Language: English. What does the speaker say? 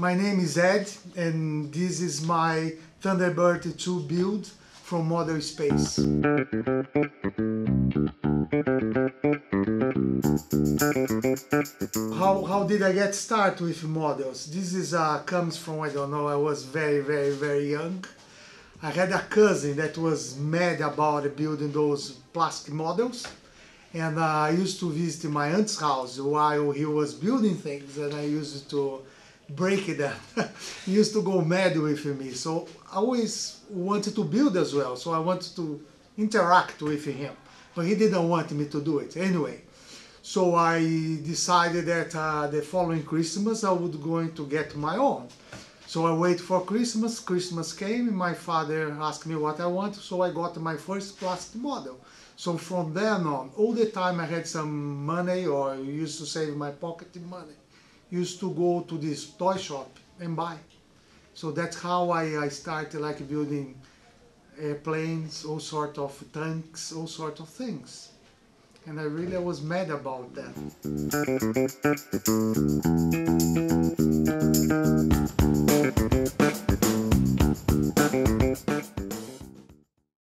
my name is Ed and this is my Thunderbird 2 build from Model Space. How, how did I get started with models? This is uh, comes from, I don't know, I was very, very, very young. I had a cousin that was mad about building those plastic models and uh, I used to visit my aunt's house while he was building things and I used to break them. he used to go mad with me so I always wanted to build as well so I wanted to interact with him but he didn't want me to do it anyway. So I decided that uh, the following Christmas I would going to get my own. So I wait for Christmas, Christmas came, my father asked me what I want, so I got my first plastic model. So from then on, all the time I had some money or used to save my pocket money, used to go to this toy shop and buy. So that's how I, I started like building airplanes, all sort of tanks, all sort of things. And I really was mad about that.